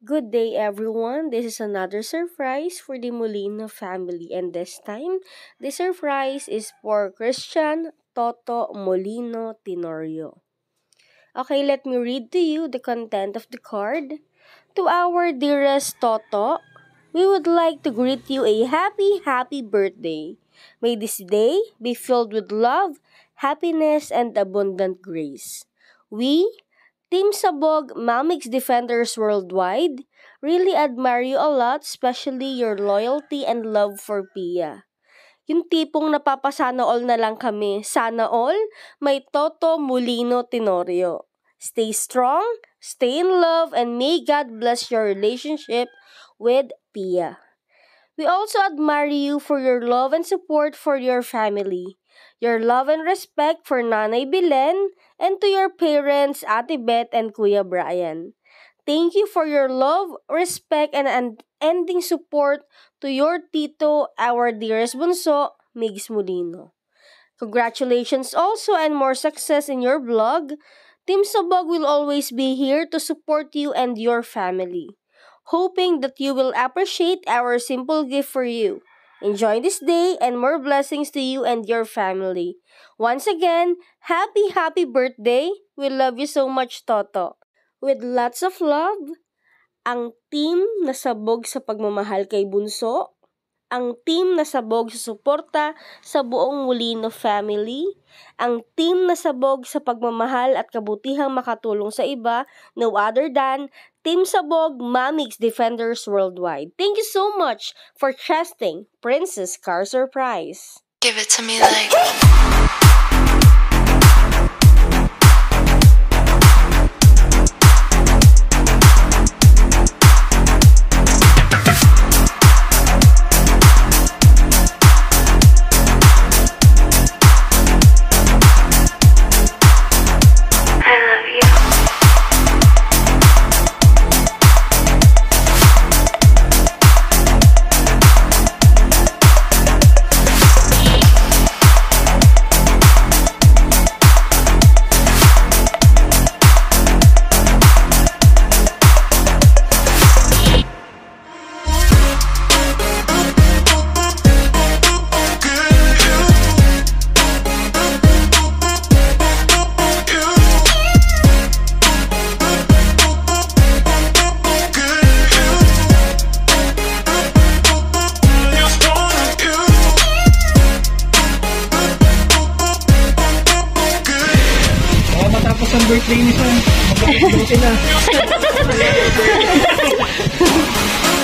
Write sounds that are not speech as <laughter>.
Good day, everyone. This is another surprise for the Molino family, and this time, the surprise is for Christian Toto Molino Tenorio. Okay, let me read to you the content of the card. To our dearest Toto, we would like to greet you a happy, happy birthday. May this day be filled with love, happiness, and abundant grace. We, Team Sabog Mamix Defenders Worldwide, really admire you a lot, especially your loyalty and love for Pia. Yung tipong napapasana all na lang kami. Sana all, may Toto Mulino Tenorio. Stay strong, stay in love, and may God bless your relationship with Pia. We also admire you for your love and support for your family your love and respect for Nanay Bilen, and to your parents, Ate Beth and Kuya Brian. Thank you for your love, respect, and unending support to your tito, our dearest bunso, Migs Molino. Congratulations also and more success in your vlog. Team Sabog will always be here to support you and your family. Hoping that you will appreciate our simple gift for you. Enjoy this day and more blessings to you and your family. Once again, happy, happy birthday. We love you so much, Toto. With lots of love, ang team na sabog sa pagmamahal kay Bunso, ang team na sabog sa suporta sa buong Molino family, ang team na sabog sa pagmamahal at kabutihang makatulong sa iba, no other than Team Sabog Mamix Defenders Worldwide. Thank you so much for trusting Princess Car Surprise. Give it to me like birthday nito. <laughs> Magkakasama sila. <laughs>